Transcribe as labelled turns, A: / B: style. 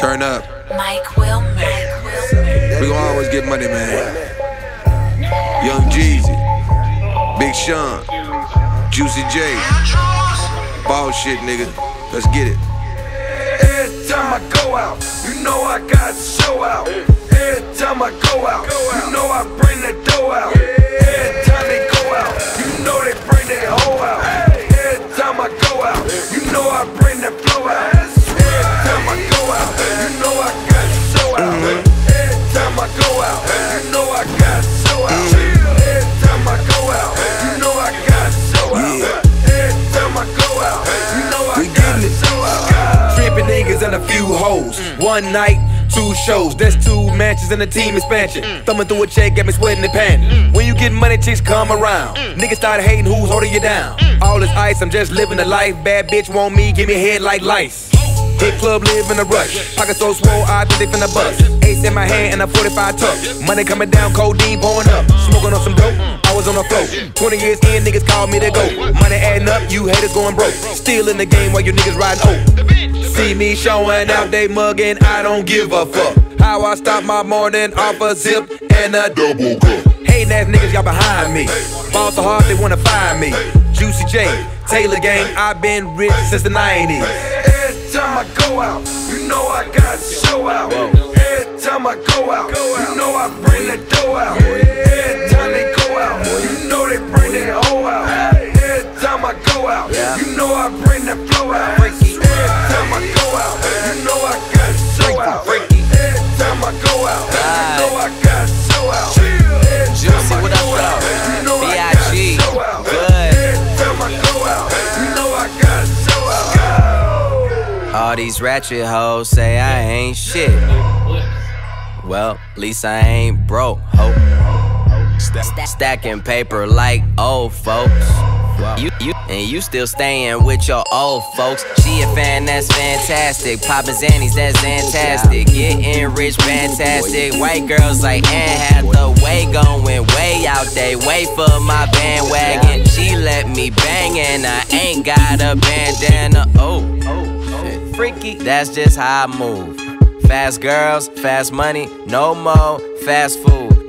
A: Turn up.
B: Mike WiLL Made-It.
A: We gon' always get money, man. Young Jeezy, Big Sean, Juicy J. Ball shit, nigga. Let's get it.
C: Every time I go out, you know I got to show out. Every time I go out, you know I bring the dough out. Every time they go go out, you know I got show out. Every time I go out, you know I got show out. Every time I go out, you know I got
A: getting
C: to
A: it.
C: show out.
D: Trippin' niggas and a few hoes. Mm. One night, two shows. That's two matches and a team expansion. Mm. Thumbing through a check, got me sweating and panting. Mm. When you get money, chicks come around. Niggas start hating who's holding you down. All this ice, I'm just living the life. Bad bitch want me, give me head like lice. Hit club, live in a rush. Pocket so swole, I think they finna bust. Ace in my hand and a 45 tuck. Money coming down, codeine pouring up. Smoking on some dope, I was on the float. 20 years in, niggas call me the go. Money adding up, you haters going broke. Still in the game while you niggas riding oak. See me showing out, they mugging, I don't give a fuck. How I start my morning off a zip and a double cup. Hating ass niggas, y'all behind me. Fall so hard, they wanna find me. Juicy J, Taylor Gang, I've been rich since the 90s.
C: Time I go out, you know I got to show out. Every time I go out, you know I bring the dough out. Every time they go out, you know they bring their hoe out. Every time I go out, you know I bring the flow out. Every time I go out, you know I got to show out. Every time I go out,
E: All these ratchet hoes say I ain't shit. Well, at least I ain't broke, ho. Stacking paper like old folks. You, you, and you still staying with your old folks. She a fan, that's fantastic. Poppin' Zannies, that's fantastic. Getting rich, fantastic. White girls like Anne Hathaway going way out they way for my bandwagon. She let me bang and I ain't got a bandana. Oh. Freaky. That's just how I move. Fast girls, fast money, no more fast food.